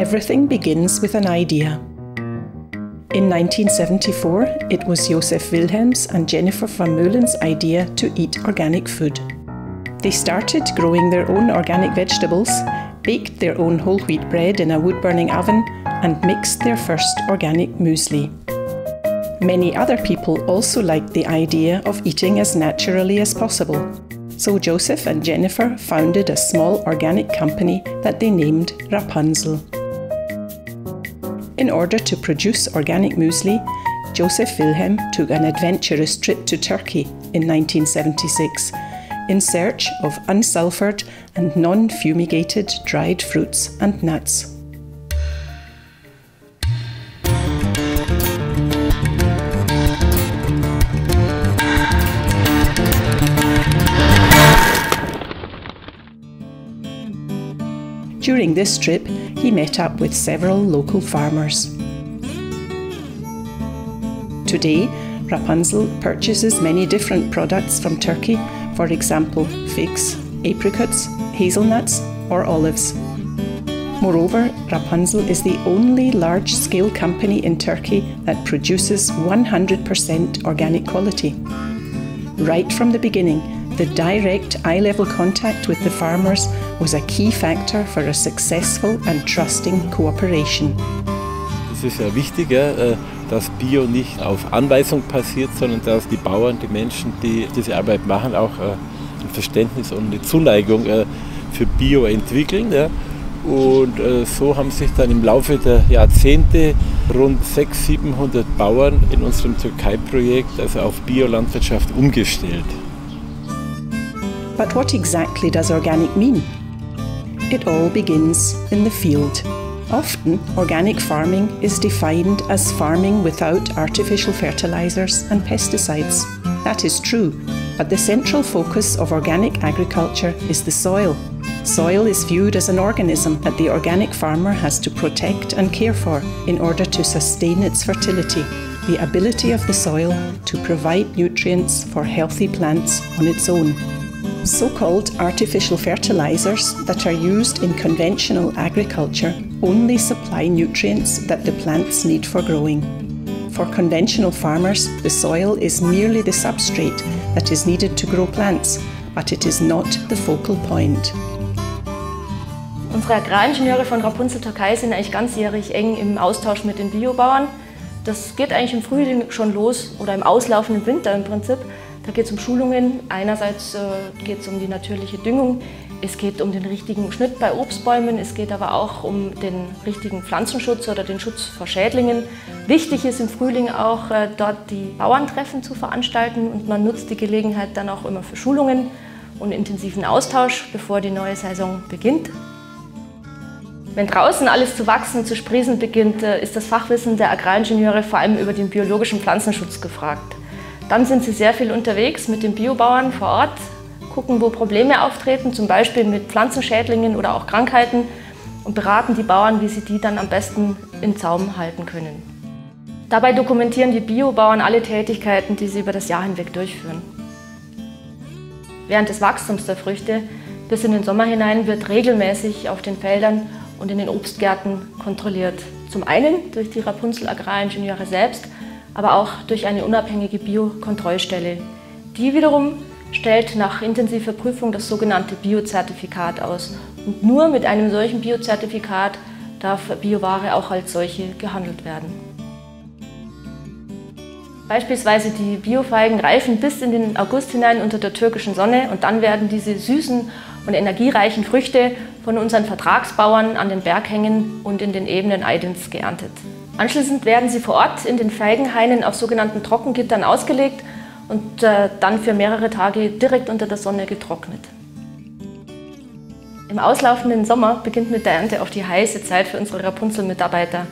Everything begins with an idea. In 1974, it was Joseph Wilhelms and Jennifer Vermeulen's idea to eat organic food. They started growing their own organic vegetables, baked their own whole wheat bread in a wood burning oven, and mixed their first organic muesli. Many other people also liked the idea of eating as naturally as possible. So Joseph and Jennifer founded a small organic company that they named Rapunzel. In order to produce organic muesli, Joseph Wilhelm took an adventurous trip to Turkey in 1976 in search of unsulfured and non fumigated dried fruits and nuts. During this trip, he met up with several local farmers. Today, Rapunzel purchases many different products from Turkey, for example, figs, apricots, hazelnuts, or olives. Moreover, Rapunzel is the only large scale company in Turkey that produces 100% organic quality. Right from the beginning, the direct eye level contact with the farmers was a key factor for a successful and trusting cooperation. Es ist ja wichtiger, äh, dass Bio nicht auf Anweisung passiert, sondern dass die Bauern, die Menschen, die diese Arbeit machen, auch äh, ein Verständnis und eine Zuneigung äh, für Bio entwickeln. Und so haben sich dann im Laufe der Jahrzehnte rund 600, 700 Bauern in unserem Türkei-Projekt also auf Biolandwirtschaft umgestellt. But what exactly does organic mean? It all begins in the field. Often, organic farming is defined as farming without artificial fertilizers and pesticides. That is true, but the central focus of organic agriculture is the soil. Soil is viewed as an organism that the organic farmer has to protect and care for in order to sustain its fertility, the ability of the soil to provide nutrients for healthy plants on its own. So called artificial fertilizers that are used in conventional agriculture only supply nutrients that the plants need for growing. For conventional farmers, the soil is merely the substrate that is needed to grow plants, but it is not the focal point. Unsere Agraringenieure von Rapunzel Türkei sind eigentlich ganzjährig eng im Austausch mit den Biobauern. Das geht eigentlich im Frühling schon los oder im auslaufenden Winter im Prinzip. Da geht es um Schulungen. Einerseits äh, geht es um die natürliche Düngung, es geht um den richtigen Schnitt bei Obstbäumen, es geht aber auch um den richtigen Pflanzenschutz oder den Schutz vor Schädlingen. Wichtig ist im Frühling auch, äh, dort die Bauerntreffen zu veranstalten und man nutzt die Gelegenheit dann auch immer für Schulungen und intensiven Austausch, bevor die neue Saison beginnt. Wenn draußen alles zu wachsen und zu sprießen beginnt, äh, ist das Fachwissen der Agraringenieure vor allem über den biologischen Pflanzenschutz gefragt. Dann sind sie sehr viel unterwegs mit den Biobauern vor Ort, gucken, wo Probleme auftreten, zum Beispiel mit Pflanzenschädlingen oder auch Krankheiten und beraten die Bauern, wie sie die dann am besten in Zaum halten können. Dabei dokumentieren die Biobauern alle Tätigkeiten, die sie über das Jahr hinweg durchführen. Während des Wachstums der Früchte bis in den Sommer hinein wird regelmäßig auf den Feldern und in den Obstgärten kontrolliert. Zum einen durch die Rapunzel Agraringenieure selbst, aber auch durch eine unabhängige Biokontrollstelle. Die wiederum stellt nach intensiver Prüfung das sogenannte Biozertifikat aus. Und nur mit einem solchen Biozertifikat darf Bioware auch als solche gehandelt werden. Beispielsweise die Biofeigen reifen bis in den August hinein unter der türkischen Sonne und dann werden diese süßen und energiereichen Früchte von unseren Vertragsbauern an den Berghängen und in den Ebenen Eidens geerntet. Anschließend werden sie vor Ort in den Feigenhainen auf sogenannten Trockengittern ausgelegt und äh, dann für mehrere Tage direkt unter der Sonne getrocknet. Im auslaufenden Sommer beginnt mit der Ernte auch die heiße Zeit für unsere Rapunzel-Mitarbeiter.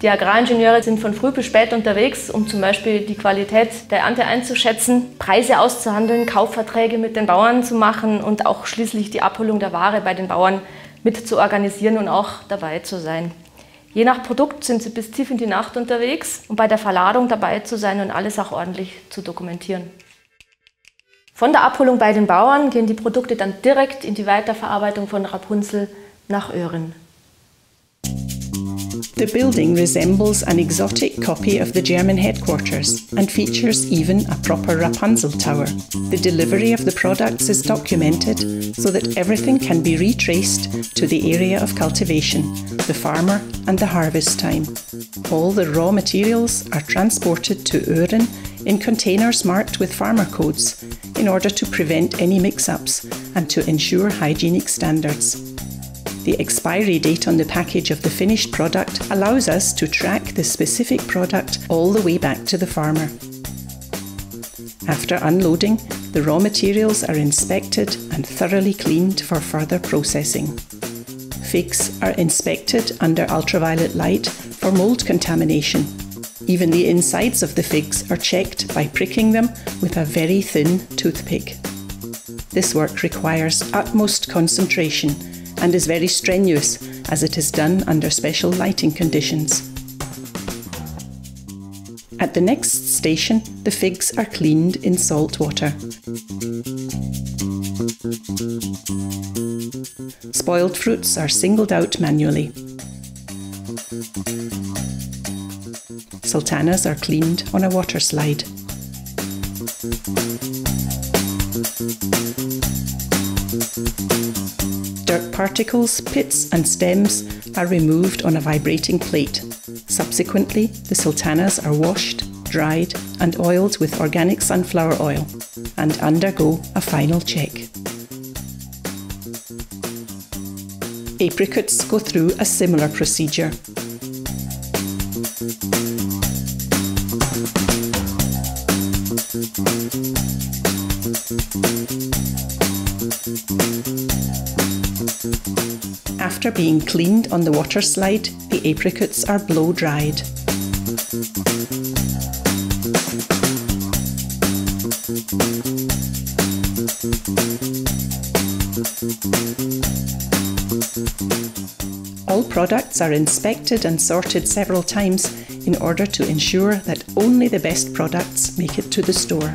Die Agraringenieure sind von früh bis spät unterwegs, um zum Beispiel die Qualität der Ernte einzuschätzen, Preise auszuhandeln, Kaufverträge mit den Bauern zu machen und auch schließlich die Abholung der Ware bei den Bauern mit zu organisieren und auch dabei zu sein. Je nach Produkt sind sie bis tief in die Nacht unterwegs, um bei der Verladung dabei zu sein und alles auch ordentlich zu dokumentieren. Von der Abholung bei den Bauern gehen die Produkte dann direkt in die Weiterverarbeitung von Rapunzel nach Öhren. The building resembles an exotic copy of the German headquarters and features even a proper Rapunzel tower. The delivery of the products is documented so that everything can be retraced to the area of cultivation, the farmer, and the harvest time. All the raw materials are transported to Öhren in containers marked with farmer codes in order to prevent any mix ups and to ensure hygienic standards. The expiry date on the package of the finished product allows us to track the specific product all the way back to the farmer. After unloading, the raw materials are inspected and thoroughly cleaned for further processing. Figs are inspected under ultraviolet light for mold contamination. Even the insides of the figs are checked by pricking them with a very thin toothpick. This work requires utmost concentration and is very strenuous as it is done under special lighting conditions. At the next station, the figs are cleaned in salt water. Spoiled fruits are singled out manually. Sultanas are cleaned on a water slide. Dirt particles, pits, and stems are removed on a vibrating plate. Subsequently, the sultanas are washed, dried, and oiled with organic sunflower oil and undergo a final check. Apricots go through a similar procedure. After being cleaned on the water slide, the apricots are blow dried. All products are inspected and sorted several times in order to ensure that only the best products make it to the store.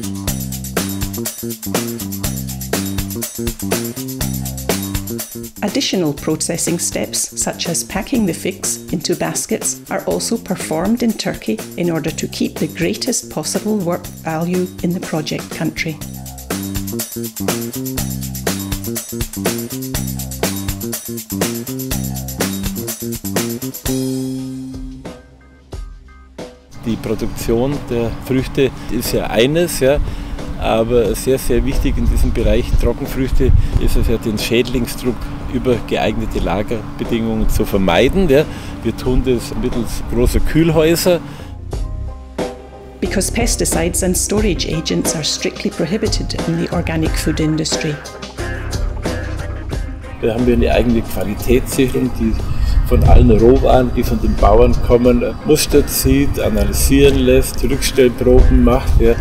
Additional processing steps, such as packing the figs into baskets, are also performed in Turkey in order to keep the greatest possible work value in the project country. Die Produktion der Früchte ist ja eines, ja, aber sehr, sehr wichtig in diesem Bereich Trockenfrüchte ist es ja, den Schädlingsdruck über geeignete Lagerbedingungen zu vermeiden. Ja. Wir tun das mittels großer Kühlhäuser. Because pesticides and storage agents are strictly prohibited in the organic food industry. Da haben wir eine eigene Qualitätssicherung, die von allen Rohwaren, die von den Bauern kommen, mustert sieht, analysieren lässt, Rückstellproben macht. Ja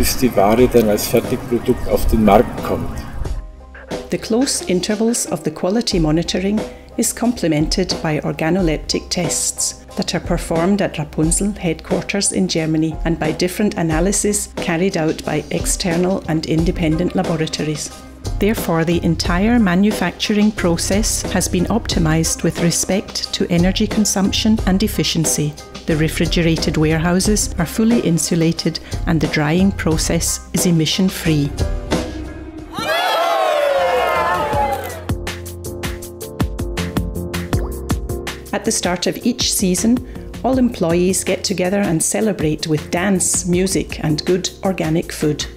bis die Ware dann als Fertigprodukt auf den Markt kommt. The close intervals of the quality monitoring is complemented by organoleptic tests that are performed at Rapunzel headquarters in Germany and by different analyses carried out by external and independent laboratories. Therefore, the entire manufacturing process has been optimized with respect to energy consumption and efficiency. The refrigerated warehouses are fully insulated and the drying process is emission free. The start of each season, all employees get together and celebrate with dance, music, and good organic food.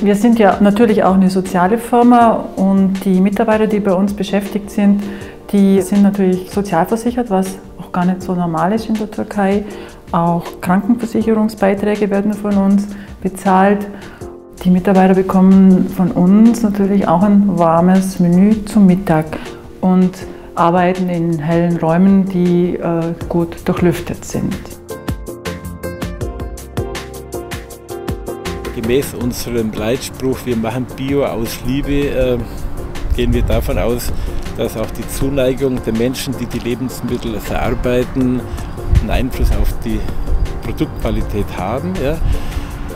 Wir sind ja natürlich auch eine soziale Firma und die Mitarbeiter, die bei uns beschäftigt sind, die sind natürlich sozialversichert, was auch gar nicht so normal ist in der Türkei. Auch Krankenversicherungsbeiträge werden von uns bezahlt. Die Mitarbeiter bekommen von uns natürlich auch ein warmes Menü zum Mittag und arbeiten in hellen Räumen, die äh, gut durchlüftet sind. Gemäß unserem Leitspruch, wir machen Bio aus Liebe, äh, gehen wir davon aus, dass auch die Zuneigung der Menschen, die die Lebensmittel verarbeiten, einen Einfluss auf die Produktqualität haben. Ja.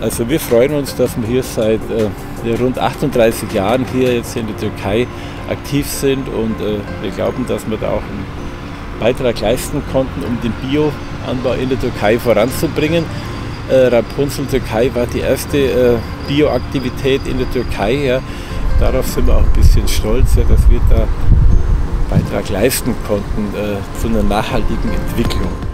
Also wir freuen uns, dass wir hier seit äh, rund 38 Jahren hier jetzt in der Türkei aktiv sind und äh, wir glauben, dass wir da auch einen Beitrag leisten konnten, um den Bioanbau in der Türkei voranzubringen. Äh, Rapunzel Türkei war die erste äh, Bioaktivität in der Türkei. Ja. Darauf sind wir auch ein bisschen stolz, ja, dass wir da Beitrag leisten konnten äh, zu einer nachhaltigen Entwicklung.